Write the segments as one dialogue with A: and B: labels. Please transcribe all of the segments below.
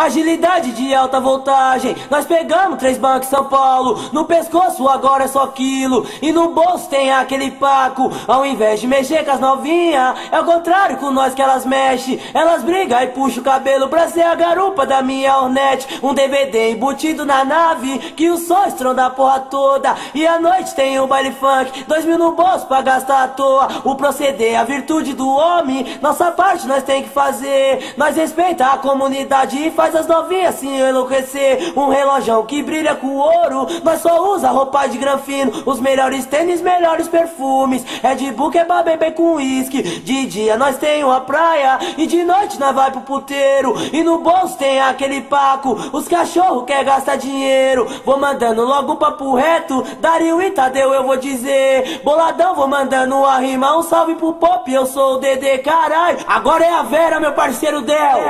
A: Agilidade de alta voltagem, nós pegamos três bancos São Paulo. No pescoço agora é só quilo. E no bolso tem aquele paco. Ao invés de mexer com as novinhas, é o contrário com nós que elas mexem. Elas brigam e puxam o cabelo pra ser a garupa da minha Hornet. Um DVD embutido na nave, que o som estronda a porra toda. E à noite tem um baile funk, dois mil no bolso pra gastar à toa. O proceder, a virtude do homem, nossa parte nós tem que fazer. Nós respeita a comunidade e faz as novinhas se enlouquecer. Um relógio que brilha com ouro. Nós só usa roupa de granfino. Os melhores tênis, melhores perfumes. Red Bull é pra beber com uísque. De dia nós tem uma praia. E de noite nós vai pro puteiro. E no bolso tem aquele paco. Os cachorros quer gastar dinheiro. Vou mandando logo papo reto. Dario e Tadeu eu vou dizer. Boladão, vou mandando a rima. Um salve pro pop, eu sou o Dedê, caralho. Agora é a Vera, meu parceiro Del.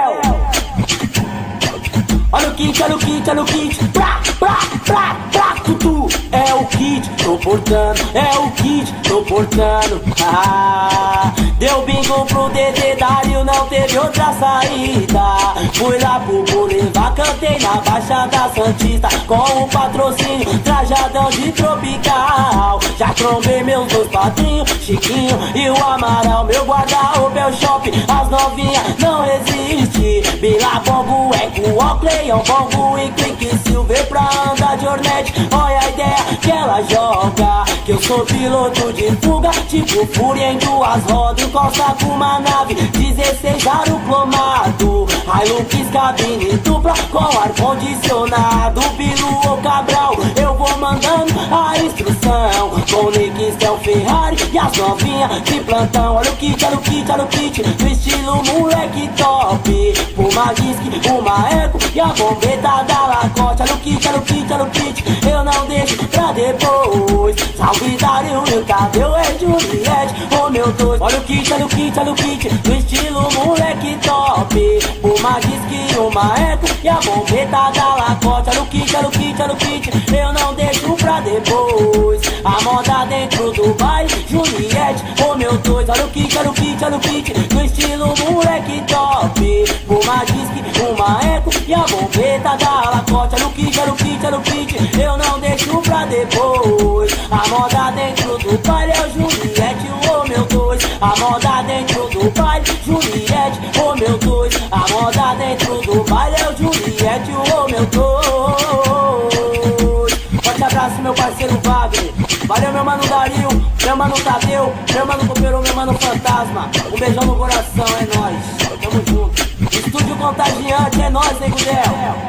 A: O kit, olha o kit, olha o kit. Pra, pra, pra, pra, tutu. É o kit, tô portando. É o kit, tô portando. Ah, deu bingo pro DD Dario, não teve outra saída. Fui lá pro Boulevard, cantei na Baixada Santista. Com o patrocínio, trajadão de tropical. Já trombei meus dois padrinhos, Chiquinho e o Amaral. Meu guarda-roupa é o shopping, as novinhas não resiste. Bila, bombo, eco, óculos um bongo e clique silver pra andar de Hornet. Olha a ideia que ela joga Que eu sou piloto de fuga Tipo fúria em duas rodas Encosta com uma nave 16 aro plomado Hilux cabine dupla com ar condicionado Bilu ou Cabral Eu vou mandando a instrução. Com Nixtel Ferrari e as novinhas de plantão. Olha o kit, olha o kit, olha o kit No estilo moleque top Uma disque, uma eco e a bombeta da Lacoste Olha o kit, olha o kit, olha o kit. Eu não deixo pra depois. Salve Dario, meu Tadeu é Juliette. O meu dois. Olha o kit, olha o kit, olha o kit. No estilo moleque top. Uma disque, uma eco E a bombeta da Lacoste Olha o kit, olha o kit, olha o kit. Eu não deixo pra depois. A moda dentro do baile Juliette, o meu dois. Olha o kit, olha o kit, olha o kit. No estilo moleque top Uma disque, uma eco E a bombeta da Lacoste Olha o kit, olha o kit, olha o kit. Eu não deixo pra depois. A moda dentro do baile é o Juliette, o meu dois. A moda dentro do baile, Juliette, o meu dois. A moda dentro do baile é o Juliette, o meu dois. Forte abraço meu parceiro Wagner. Valeu meu mano Dario, meu mano Tadeu. Meu mano Copeiro, meu mano Fantasma. Um beijão no coração, é nóis Junto Estúdio Contagiante, é nóis, nego Del